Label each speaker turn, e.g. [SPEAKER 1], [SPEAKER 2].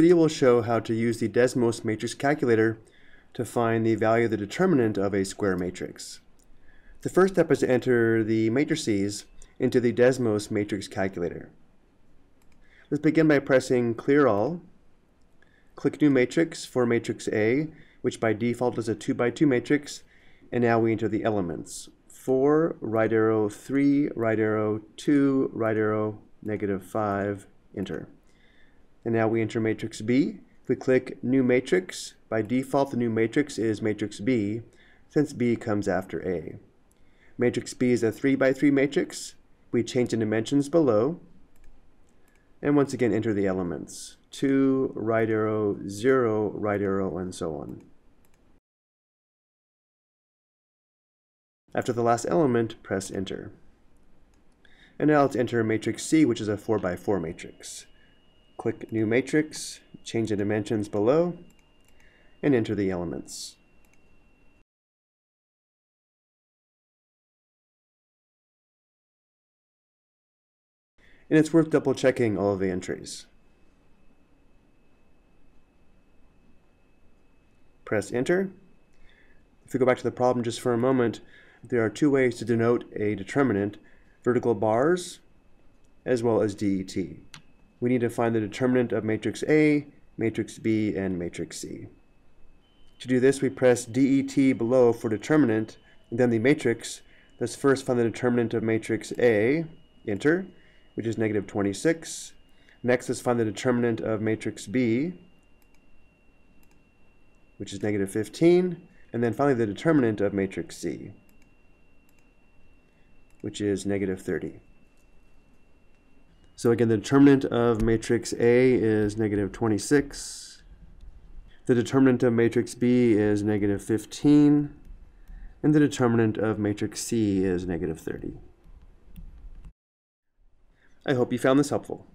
[SPEAKER 1] video will show how to use the Desmos matrix calculator to find the value of the determinant of a square matrix. The first step is to enter the matrices into the Desmos matrix calculator. Let's begin by pressing Clear All. Click New Matrix for matrix A, which by default is a 2 by 2 matrix, and now we enter the elements. 4, right arrow, 3, right arrow, 2, right arrow, negative 5, enter. And now we enter matrix B. If we click new matrix, by default the new matrix is matrix B, since B comes after A. Matrix B is a 3 by 3 matrix. We change the dimensions below. And once again enter the elements. 2, right arrow, 0, right arrow, and so on. After the last element, press enter. And now let's enter matrix C, which is a 4 by 4 matrix. Click New Matrix, change the dimensions below, and enter the elements. And it's worth double checking all of the entries. Press enter. If we go back to the problem just for a moment, there are two ways to denote a determinant, vertical bars as well as DET we need to find the determinant of matrix A, matrix B, and matrix C. To do this, we press DET below for determinant, and then the matrix. Let's first find the determinant of matrix A, enter, which is negative 26. Next, let's find the determinant of matrix B, which is negative 15. And then finally, the determinant of matrix C, which is negative 30. So again, the determinant of matrix A is negative 26. The determinant of matrix B is negative 15. And the determinant of matrix C is negative 30. I hope you found this helpful.